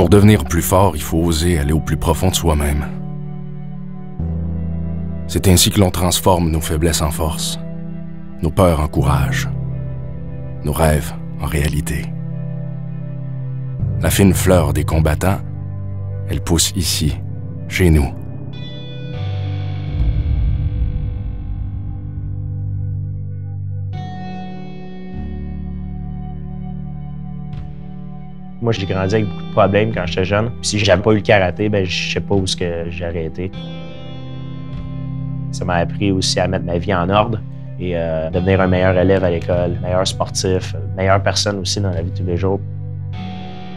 pour devenir plus fort, il faut oser aller au plus profond de soi-même. C'est ainsi que l'on transforme nos faiblesses en force, nos peurs en courage, nos rêves en réalité. La fine fleur des combattants, elle pousse ici, chez nous. Moi, j'ai grandi avec beaucoup de problèmes quand j'étais jeune. Si j'avais pas eu le karaté, ben je sais pas où ce que j'aurais été. Ça m'a appris aussi à mettre ma vie en ordre et euh, devenir un meilleur élève à l'école, meilleur sportif, meilleure personne aussi dans la vie de tous les jours.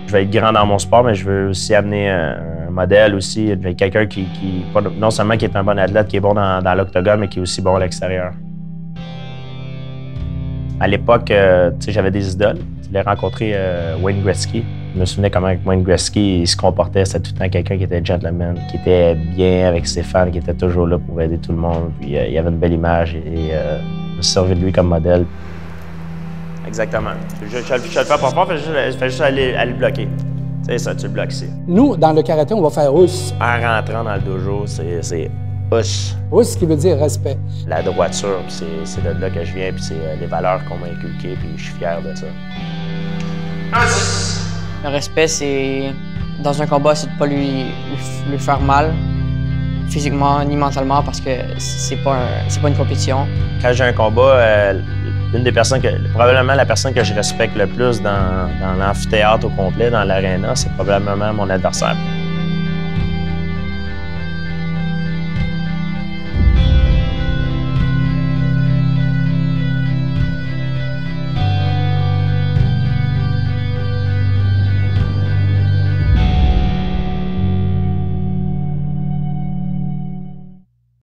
Je vais être grand dans mon sport, mais je veux aussi amener un, modèle aussi. Veux quelqu'un qui, non seulement qui est un bon athlète, qui est bon dans, l'octogone, mais qui est aussi bon à l'extérieur. À l'époque, euh, j'avais des idoles. Je l'ai rencontré euh, Wayne Gretzky. Je me souvenais comment Wayne Gretzky se comportait. C'était tout le temps quelqu'un qui était gentleman, qui était bien avec ses fans, qui était toujours là pour aider tout le monde. Puis euh, il avait une belle image et, euh, je me suis servi de lui comme modèle. Exactement. Je, je, le fais pas fort, je fais juste aller, aller le bloquer. C'est ça, tu le bloques ici. Nous, dans le karaté, on va faire us. En rentrant dans le dojo, c'est us. Us, qui veut dire respect. La droiture, c'est de là que je viens, puis c'est euh, les valeurs qu'on m'a inculquées, puis je suis fier de ça. Le respect, c'est. Dans un combat, c'est de pas lui, lui, faire mal, physiquement ni mentalement, parce que c'est pas, un, pas une compétition. Quand j'ai un combat, euh, une des personnes que. Probablement la personne que je respecte le plus dans, dans l'amphithéâtre au complet, dans l'aréna, c'est probablement mon adversaire.